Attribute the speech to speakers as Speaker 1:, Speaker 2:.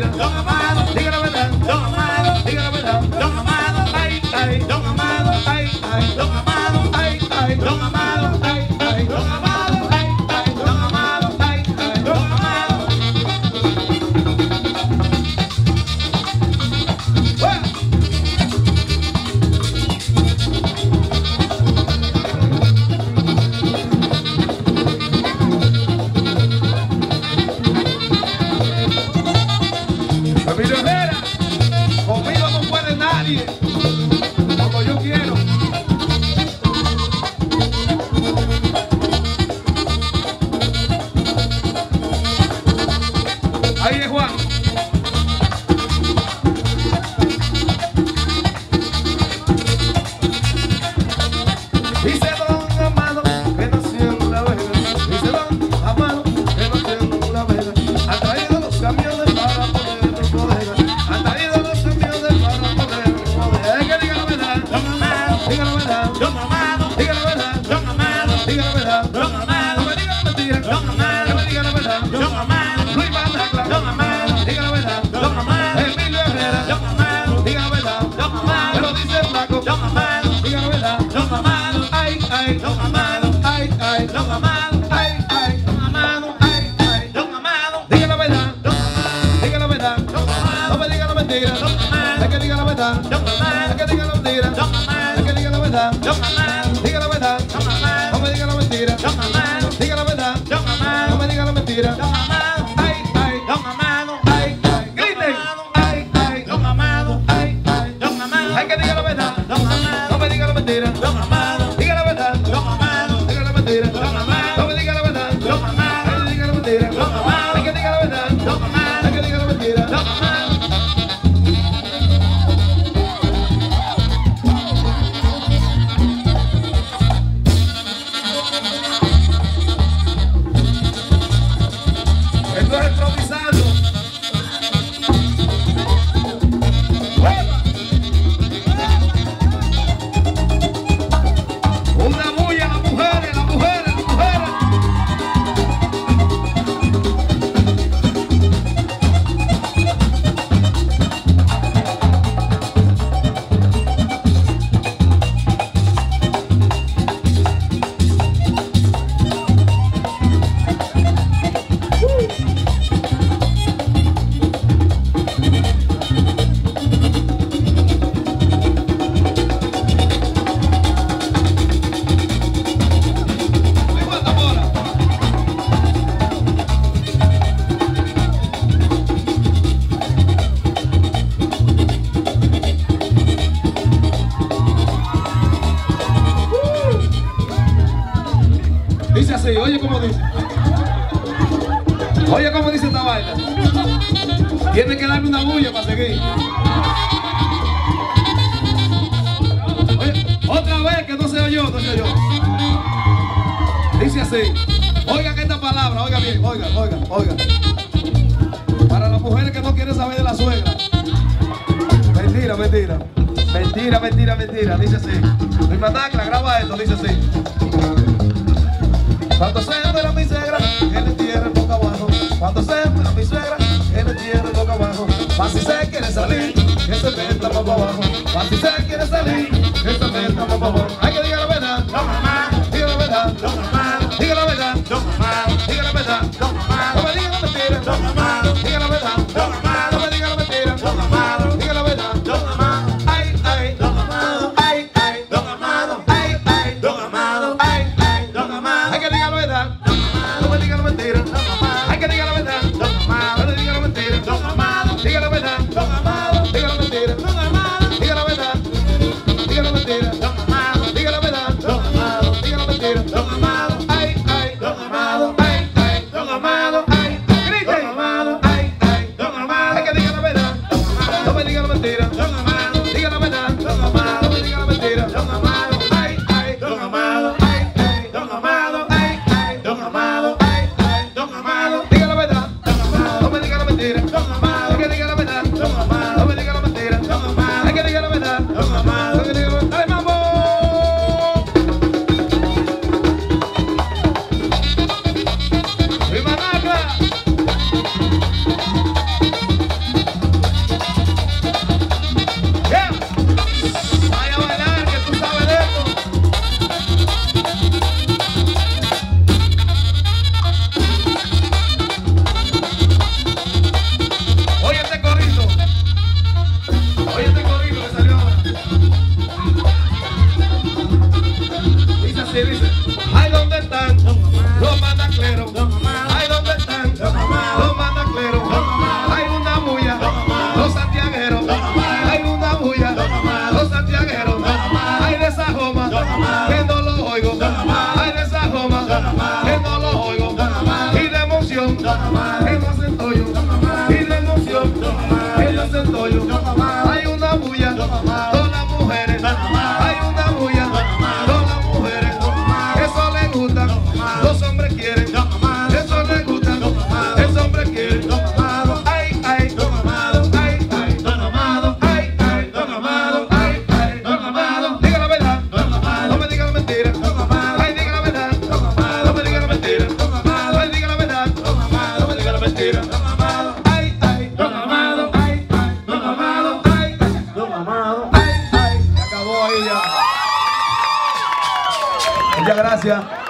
Speaker 1: later. mentira, el que diga la verdad, diga la verdad, no me diga la mentira, diga la verdad, no me diga la mentira. Ay, ay, don amado, ay, ay, griten, ay, ay, don amado, ay, ay, don amado, hay que diga la verdad, no me diga la mentira. Oye, ¿cómo dice esta vaina? Tiene que darme una bulla para seguir. Otra vez que no se oyó, no se oyó. Dice así. Oigan esta palabra, oiga bien, oiga, oiga, oiga. Para las mujeres que no quieren saber de la suegra. Mentira, mentira. Mentira, mentira, mentira. Dice así. Mi matacla, graba esto, dice así. Sea Mas si se quiere salir, que se meta más abajo. Mas si se quiere salir, que se meta más abajo. Hay que llegar ay, ay.